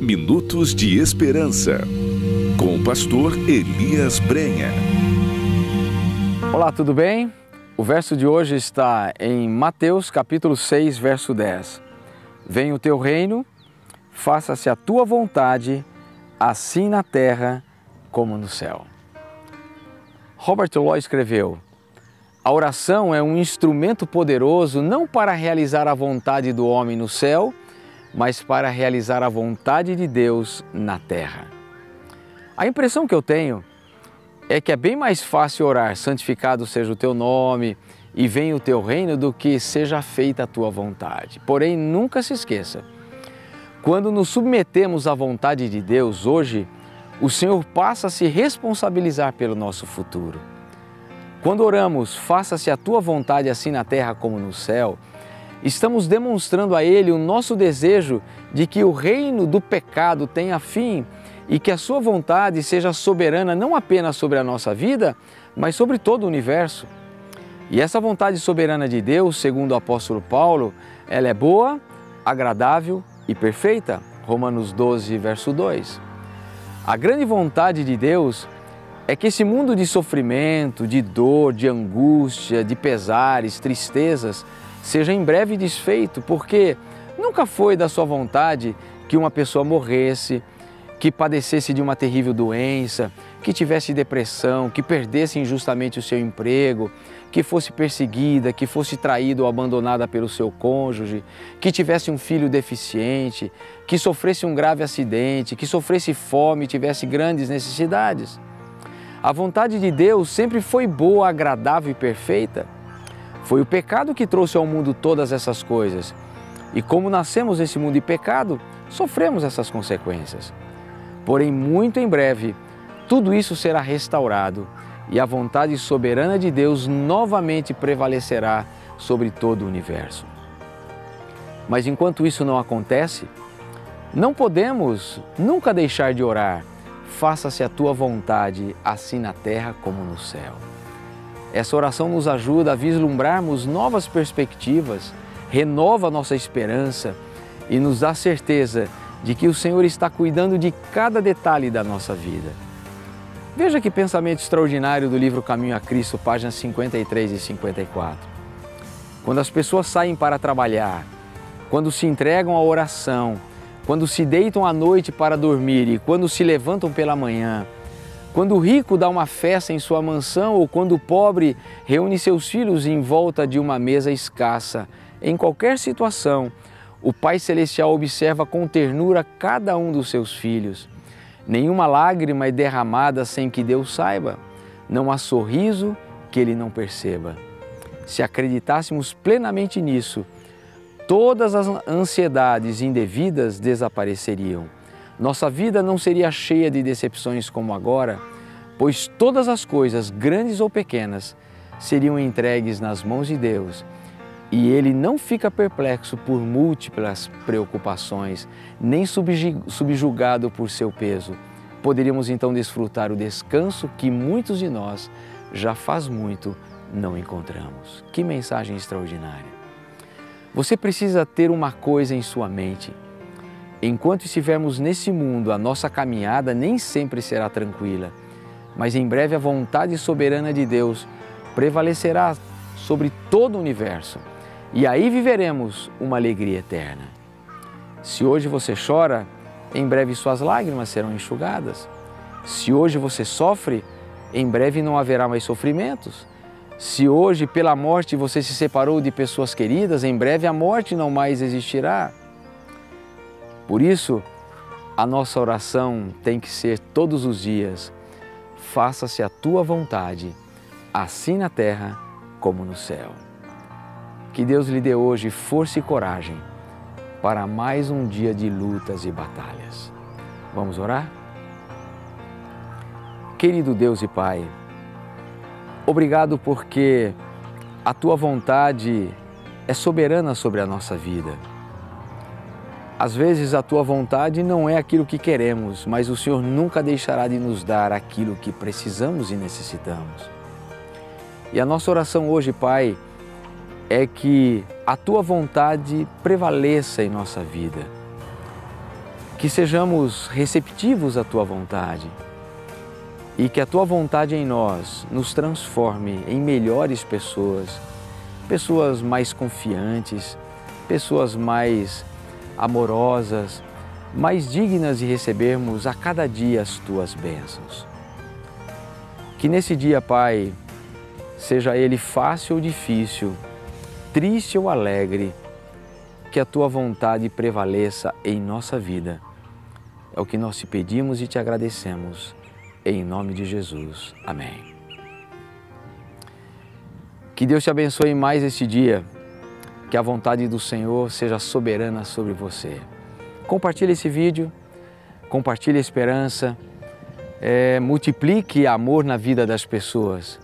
Minutos de Esperança, com o pastor Elias Brenha. Olá, tudo bem? O verso de hoje está em Mateus capítulo 6, verso 10. Venha o teu reino, faça-se a tua vontade, assim na terra como no céu. Robert Law escreveu: A oração é um instrumento poderoso não para realizar a vontade do homem no céu, mas para realizar a vontade de Deus na terra. A impressão que eu tenho é que é bem mais fácil orar, santificado seja o teu nome e venha o teu reino, do que seja feita a tua vontade. Porém, nunca se esqueça, quando nos submetemos à vontade de Deus hoje, o Senhor passa a se responsabilizar pelo nosso futuro. Quando oramos, faça-se a tua vontade assim na terra como no céu, estamos demonstrando a Ele o nosso desejo de que o reino do pecado tenha fim e que a Sua vontade seja soberana não apenas sobre a nossa vida, mas sobre todo o universo. E essa vontade soberana de Deus, segundo o apóstolo Paulo, ela é boa, agradável e perfeita. Romanos 12, verso 2. A grande vontade de Deus é que esse mundo de sofrimento, de dor, de angústia, de pesares, tristezas, seja em breve desfeito, porque nunca foi da sua vontade que uma pessoa morresse, que padecesse de uma terrível doença, que tivesse depressão, que perdesse injustamente o seu emprego, que fosse perseguida, que fosse traída ou abandonada pelo seu cônjuge, que tivesse um filho deficiente, que sofresse um grave acidente, que sofresse fome tivesse grandes necessidades. A vontade de Deus sempre foi boa, agradável e perfeita. Foi o pecado que trouxe ao mundo todas essas coisas. E como nascemos nesse mundo de pecado, sofremos essas consequências. Porém, muito em breve, tudo isso será restaurado e a vontade soberana de Deus novamente prevalecerá sobre todo o universo. Mas enquanto isso não acontece, não podemos nunca deixar de orar. Faça-se a tua vontade, assim na terra como no céu. Essa oração nos ajuda a vislumbrarmos novas perspectivas, renova nossa esperança e nos dá certeza de que o Senhor está cuidando de cada detalhe da nossa vida. Veja que pensamento extraordinário do livro Caminho a Cristo, páginas 53 e 54. Quando as pessoas saem para trabalhar, quando se entregam à oração, quando se deitam à noite para dormir e quando se levantam pela manhã, quando o rico dá uma festa em sua mansão ou quando o pobre reúne seus filhos em volta de uma mesa escassa, em qualquer situação, o Pai Celestial observa com ternura cada um dos seus filhos. Nenhuma lágrima é derramada sem que Deus saiba. Não há sorriso que Ele não perceba. Se acreditássemos plenamente nisso, todas as ansiedades indevidas desapareceriam. Nossa vida não seria cheia de decepções como agora, pois todas as coisas, grandes ou pequenas, seriam entregues nas mãos de Deus e ele não fica perplexo por múltiplas preocupações, nem subjugado por seu peso. Poderíamos então desfrutar o descanso que muitos de nós já faz muito não encontramos. Que mensagem extraordinária! Você precisa ter uma coisa em sua mente. Enquanto estivermos nesse mundo, a nossa caminhada nem sempre será tranquila, mas em breve a vontade soberana de Deus prevalecerá sobre todo o universo e aí viveremos uma alegria eterna. Se hoje você chora, em breve suas lágrimas serão enxugadas. Se hoje você sofre, em breve não haverá mais sofrimentos. Se hoje, pela morte, você se separou de pessoas queridas, em breve a morte não mais existirá. Por isso, a nossa oração tem que ser todos os dias: faça-se a tua vontade, assim na terra como no céu. Que Deus lhe dê hoje força e coragem para mais um dia de lutas e batalhas. Vamos orar? Querido Deus e Pai, obrigado porque a tua vontade é soberana sobre a nossa vida. Às vezes a tua vontade não é aquilo que queremos, mas o Senhor nunca deixará de nos dar aquilo que precisamos e necessitamos. E a nossa oração hoje, Pai, é que a tua vontade prevaleça em nossa vida. que sejamos receptivos à tua vontade e que a tua vontade em nós nos transforme em melhores pessoas, pessoas mais confiantes, pessoas mais amorosas, mais dignas de recebermos a cada dia as tuas bênçãos. Que nesse dia, Pai, seja ele fácil ou difícil, triste ou alegre, que a tua vontade prevaleça em nossa vida. É o que nós te pedimos e te agradecemos. Em nome de Jesus. Amém. Que Deus te abençoe mais este dia. Que a vontade do Senhor seja soberana sobre você. Compartilhe esse vídeo, compartilhe a esperança, é, multiplique amor na vida das pessoas.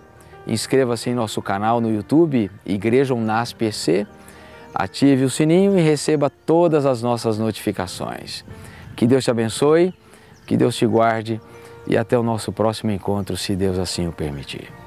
Inscreva-se em nosso canal no YouTube, Igreja Unas PC, ative o sininho e receba todas as nossas notificações. Que Deus te abençoe, que Deus te guarde e até o nosso próximo encontro, se Deus assim o permitir.